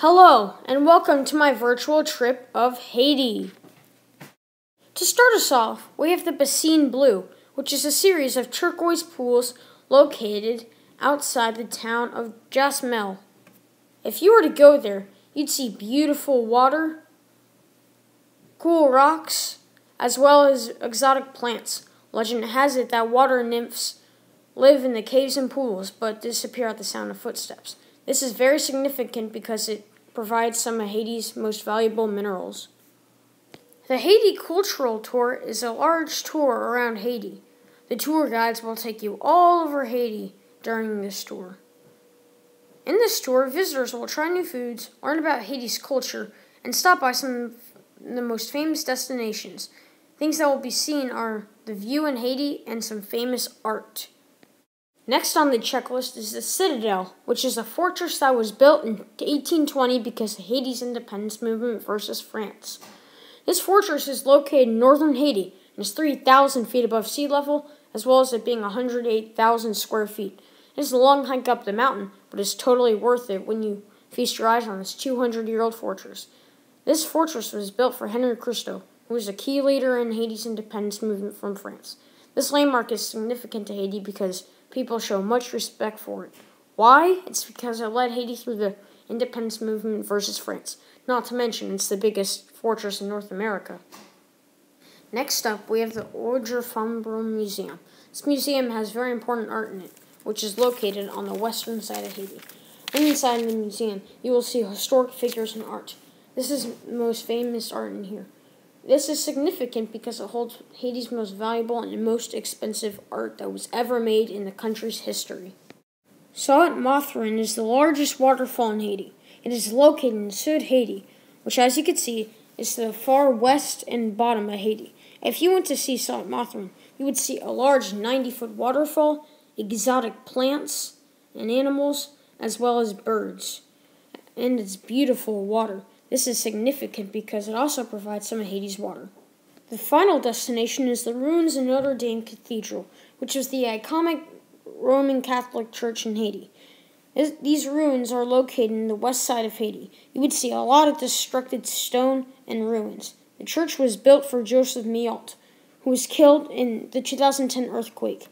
Hello, and welcome to my virtual trip of Haiti. To start us off, we have the Piscine Bleu, which is a series of turquoise pools located outside the town of Jacmel. If you were to go there, you'd see beautiful water, cool rocks, as well as exotic plants. Legend has it that water nymphs live in the caves and pools but disappear at the sound of footsteps. This is very significant because it provides some of Haiti's most valuable minerals. The Haiti Cultural Tour is a large tour around Haiti. The tour guides will take you all over Haiti during this tour. In this tour, visitors will try new foods, learn about Haiti's culture, and stop by some of the most famous destinations. Things that will be seen are the view in Haiti and some famous art. Next on the checklist is the Citadel, which is a fortress that was built in 1820 because of Haiti's independence movement versus France. This fortress is located in northern Haiti and is 3,000 feet above sea level, as well as it being 108,000 square feet. It is a long hike up the mountain, but is totally worth it when you feast your eyes on this 200 year old fortress. This fortress was built for Henry Christophe, who was a key leader in Haiti's independence movement from France. This landmark is significant to Haiti because people show much respect for it. Why? It's because it led Haiti through the independence movement versus France. Not to mention, it's the biggest fortress in North America. Next up, we have the Ogier-Fombrun Museum. This museum has very important art in it, which is located on the western side of Haiti. Inside the museum, you will see historic figures and art. This is the most famous art in here. This is significant because it holds Haiti's most valuable and most expensive art that was ever made in the country's history. Saint Mathurin is the largest waterfall in Haiti. It is located in Sud Haiti, which, as you can see, is the far west and bottom of Haiti. If you went to see Saint Mathurin, you would see a large 90 foot waterfall, exotic plants and animals, as well as birds, and its beautiful water. This is significant because it also provides some of Haiti's water. The final destination is the ruins of Notre Dame Cathedral, which is the iconic Roman Catholic Church in Haiti. These ruins are located in the west side of Haiti. You would see a lot of destructed stone and ruins. The church was built for Joseph Miot, who was killed in the 2010 earthquake.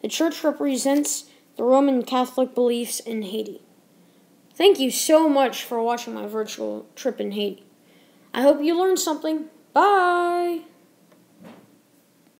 The church represents the Roman Catholic beliefs in Haiti. Thank you so much for watching my virtual trip in Haiti. I hope you learned something. Bye!